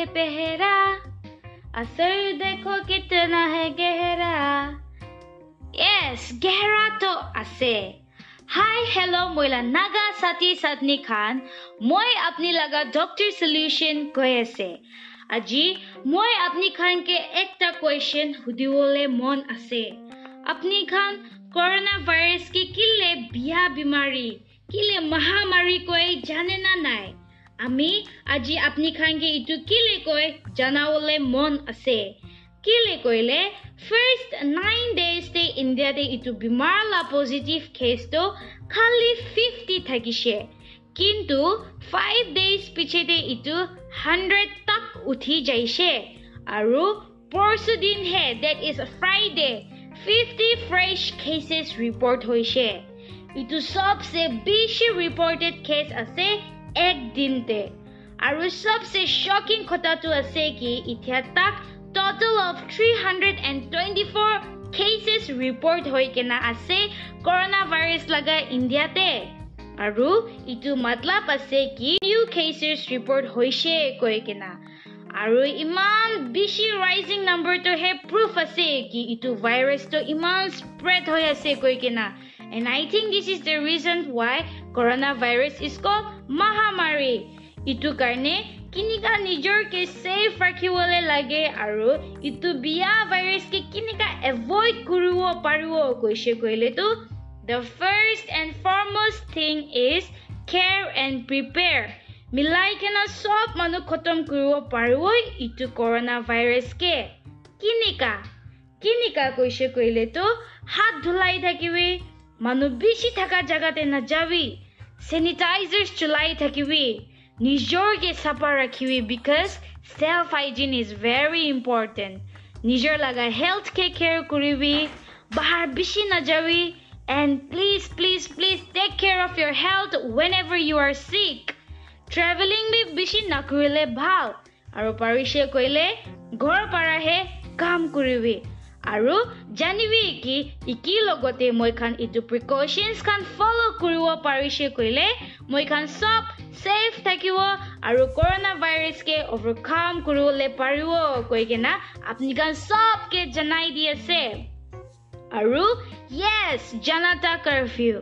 हवाओं पे बहता है पहरा असर देखो कितना है गहरा यस गहरा तो আছে হাই হেল্ল' মইলা নাগা ছাতি চাটনি খান মই আপুনি লগা ডক্টৰ চলিউশ্যন কৈ আছে আজি মই আপুনি খানকে একটা কুৱেশ্যন সুধিবলৈ মন আছে আপুনি খান কৰোণা ভাইৰাছ কি কিলে বিয়া বেমাৰী কিলে মহামাৰী কৈ জানে না নাই আমি আজি আপুনি খানকে ইটো কিলে কৈ জনাবলৈ মন আছে। কিলে কৈলে ফাৰ্ষ্ট নাইন ডেইজতে ইণ্ডিয়াতে ইটো বেমাৰ লা পজিটিভ কেছটো খালি ফিফটি থাকিছে। কিন্তু ফাইভ ডেইজ পিছতে ইটো হাণ্ড্ৰেড তাক উঠি যাইছে। আৰু পৰশু দিনহে date is Friday fifty fresh cases report হৈছে। ইটো চবচে বেছি ৰিপৰ্টেড কেছ আছে এক দিনতে আৰু চবচে শ্বকিং কথাটো আছে কি এতিয়া তাক total of three hundred and twenty four cases report হৈ কেনে আছে কৰোণা ভাইৰাছ লগা ইণ্ডিয়াতে। আৰু ইটো মতলব আছে কি নিউ কেছেছ ৰিপৰ্ট হৈছে কৈ কিনা। আৰু ইমান বেছি ৰাইজিং নম্বৰটোহে প্ৰুফ আছে কি ইটো ভাইৰাছটো ইমান স্প্ৰেড হৈ আছে কৈ কিনা। And I think this is the reason why coronavirus is call মহামাৰী ইটো কাৰণে কেনেকা নিজৰকে ছেফ ৰাখিবলৈ লাগে আৰু ইটো বিয়া ভাইৰাছকে কেনেকা এভইড কৰিব পাৰিব কৈছে কৈলেতো the first and foremost thing is care and prepare মিলাই কেনে চব মানুহ খতম কৰিব পাৰিবই ইটো কৰোণা ভাইৰাছকে কেনেকা কেনেকা কৈছে কৈলেতো হাত ধুলাই থাকিবি মানুহ বেছি থকা জেগাতে নাযাবি চেনিটাইজাৰ্ছ চলাই থাকিবি নিজৰকে চাফা ৰাখিবি because self hygiene is very important নিজৰ লগা হেল্থ কে কেয়াৰ কৰিবি বাহাৰ বেছি নাযাবি and please please please take care of your health whenever you are sick travelling B বেছি নকৰিলে ভাল আৰু পাৰিছে কৰিলে ঘৰৰ পৰাহে কাম কৰিবি আৰু জানিবি কি ইকি লগতে মই খান ইটো প্ৰিকশ্যনছ খান ফ'ল' কৰিব পাৰিছে কৰিলে মই খান চব ছেফ থাকিব আৰু কৰোণা ভাইৰাছকে অভাৰকাম কৰিবলৈ পাৰিব কৈ কিনে আপুনি খান চবকে জনাই দি আছে আৰু য়েছ জানাতা কাৰফিউ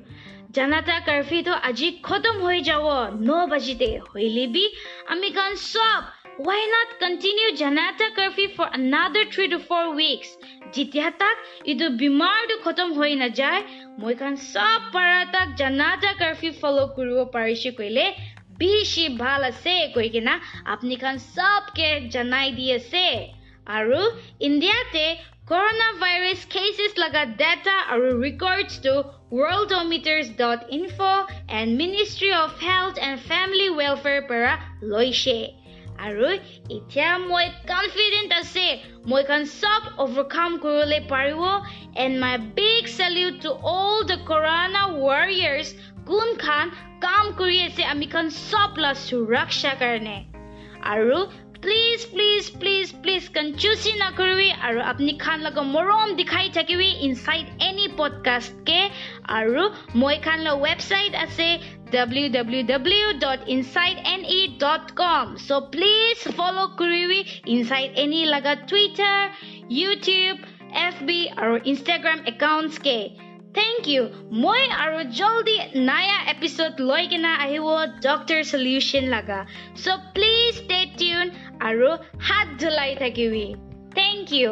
জানাতা কাৰফিউটো আজি খতম হৈ যাব ন বাজিতে হ'লে বি আমি খান চব Why not continue Janata curfew for another three to four weeks? যেতিয়া তাক এইটো বেমাৰটো খতম হৈ নাযায় মই খান চব পাৰা তাক জানাতা কাৰ্ফিউ ফ'ল' কৰিব পাৰিছোঁ কৈলে বেছি ভাল আছে কৈ কিনা আপুনি খান চবকে জনাই দি আছে আৰু ইণ্ডিয়াতে কৰোণা ভাইৰাছ কেছেছ লগা ডাটা আৰু ৰেকৰ্ডছটো Worldometers dot info' and ministry of health and family welfare পৰা লৈছে আৰু এতিয়া মই কনফিডেণ্ট আছে মই খান চব অভাৰকাম কৰিবলৈ পাৰিব and my big salute to all the corona warriors কোন খান কাম কৰি আছে আমি খান চব লা সুৰক্ষাৰ কাৰণে। আৰু প্লিজ প্লিজ কনচুচি নকৰিবি আৰু আপুনি খান লগত মৰম দেখাই থাকিবি ইনচাইড এনি পডকাষ্টকে আৰু মই খান লগ ৱেবচাইট আছে ডাব্লিউ ডাব্লিউ প্লিজ ফল' কৰিবি ইনচাইড এনি লগত টুইটাৰ ইউটিউব এফ আৰু ইনষ্টাগ্ৰাম একাউণ্টছকে Thank you. Moi aru jaldi naya episode loikena ahiwo Doctor Solution laga. So please stay tuned aru hat dhulai thakiwi. Thank you.